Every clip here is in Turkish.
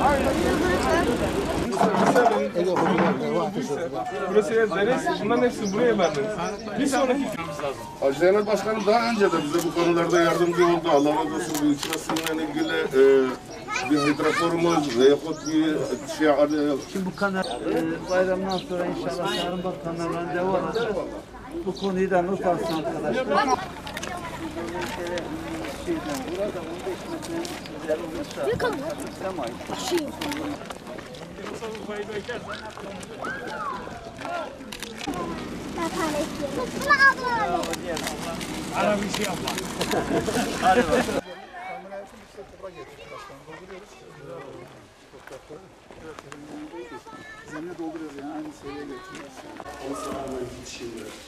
All right, let's. Burası Ezdeniz. Bunların hepsini buraya verdiniz. Bir sonraki Hacı Zeynep Başkanım daha önce de bize bu konularda yardımcı oldu. Allah razı olsun bu içmesiyle ilgili e, bir hidroforumuz veyahut bir şey Şimdi bu kanal e, bayramdan sonra inşallah Tarım Bakanı'na randevu alacağız. Bu konuyu da not alsın arkadaşlar. Şeyden, burada 15 metre güzel olursa tamam. Bunu abla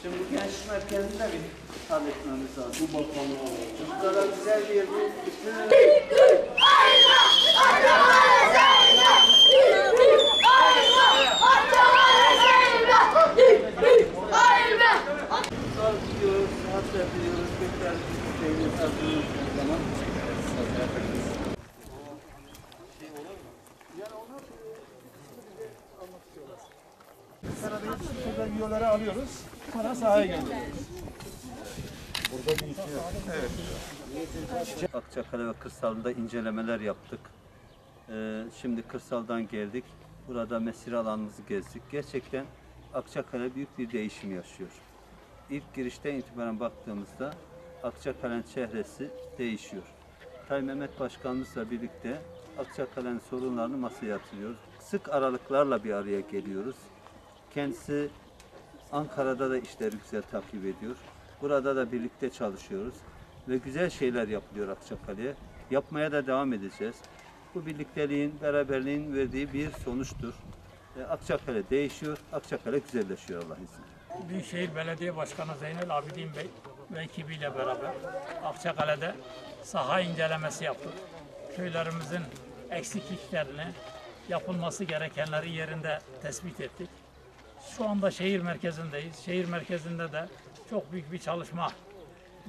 Şimdi bu gençlik merkezinde bir halletmemiz lazım. Bu bakanlığa. Bu kadar güzel bir yer bu. Bütün Yolları alıyoruz. Sonra sahaya gönderiyoruz. Akçakale ve kırsalında incelemeler yaptık. Ee, şimdi kırsaldan geldik. Burada mesire alanımızı gezdik. Gerçekten Akçakale büyük bir değişim yaşıyor. İlk girişten itibaren baktığımızda Akçakale'nin çehresi değişiyor. Tayyip Mehmet Başkanımızla birlikte Akçakale'nin sorunlarını masaya yatırıyoruz. Sık aralıklarla bir araya geliyoruz. Kendisi Ankara'da da işleri güzel takip ediyor. Burada da birlikte çalışıyoruz ve güzel şeyler yapılıyor Akçakale'ye. Yapmaya da devam edeceğiz. Bu birlikteliğin, beraberliğin verdiği bir sonuçtur. E, Akçakale değişiyor, Akçakale güzelleşiyor Allah'ın izniyle. Büyükşehir Belediye Başkanı Zeynel Abidin Bey ve ekibiyle beraber Akçakale'de saha incelemesi yaptık. Köylerimizin eksikliklerini, yapılması gerekenleri yerinde tespit ettik. Şu anda şehir merkezindeyiz. Şehir merkezinde de çok büyük bir çalışma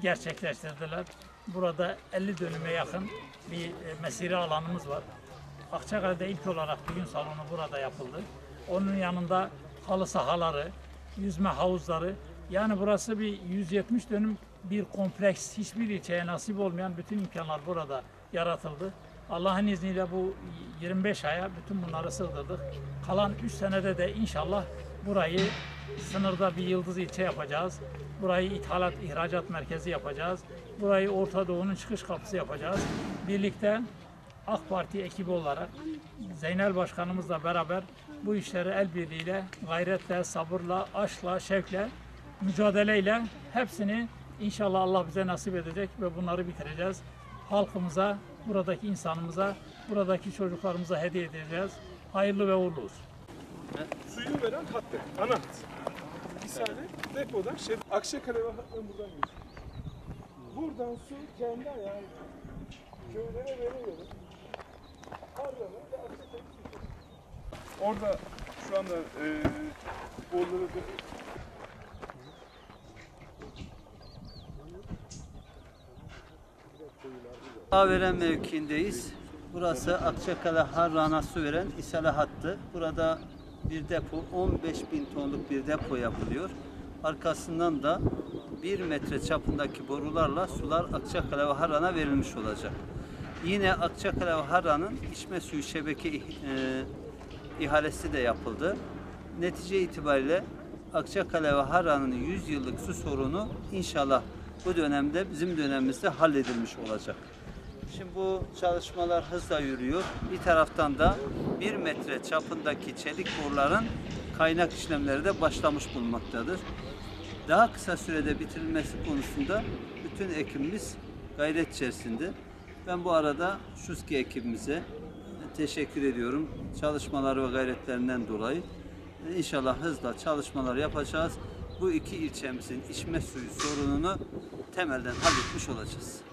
gerçekleştirdiler. Burada 50 dönüme yakın bir e, mesire alanımız var. Akçakale'de ilk olarak düğün salonu burada yapıldı. Onun yanında halı sahaları, yüzme havuzları, yani burası bir 170 dönüm bir kompleks, hiçbir ilçeye nasip olmayan bütün imkanlar burada yaratıldı. Allah'ın izniyle bu 25 aya bütün bunları sığdırdık. Kalan 3 senede de inşallah burayı sınırda bir yıldız ilçe yapacağız. Burayı ithalat, ihracat merkezi yapacağız. Burayı Orta Doğu'nun çıkış kapısı yapacağız. Birlikte AK Parti ekibi olarak Zeynel Başkanımızla beraber bu işleri el birliğiyle, gayretle, sabırla, aşkla, şevkle, mücadeleyle hepsini inşallah Allah bize nasip edecek ve bunları bitireceğiz. Halkımıza, buradaki insanımıza, buradaki çocuklarımıza hediye edeceğiz. Hayırlı ve uğurlu olsun. Suyu veren hattı. Ana hat. İshali depodan şey, Akşakale ve buradan geçiyor. Buradan su kendi ayağıyla köylere veriyoruz. Harran'a ve Akşakale su. Orada şu anda e, bolları da Averen mevkiindeyiz. Burası Akçakale Harran'a su veren İsale hattı. Burada bir depo, 15 bin tonluk bir depo yapılıyor. Arkasından da 1 metre çapındaki borularla sular Akçakale ve Harran'a verilmiş olacak. Yine Akçakale ve Harran'ın içme suyu şebeke e, ihalesi de yapıldı. Netice itibariyle Akçakale ve Harran'ın 100 yıllık su sorunu inşallah bu dönemde bizim dönemimizde halledilmiş olacak. Şimdi bu çalışmalar hızla yürüyor. Bir taraftan da bir metre çapındaki çelik boruların kaynak işlemleri de başlamış bulunmaktadır. Daha kısa sürede bitirilmesi konusunda bütün ekibimiz gayret içerisinde. Ben bu arada Şuski ekibimize teşekkür ediyorum. Çalışmaları ve gayretlerinden dolayı. İnşallah hızla çalışmalar yapacağız bu iki ilçemizin içme suyu sorununu temelden halletmiş olacağız.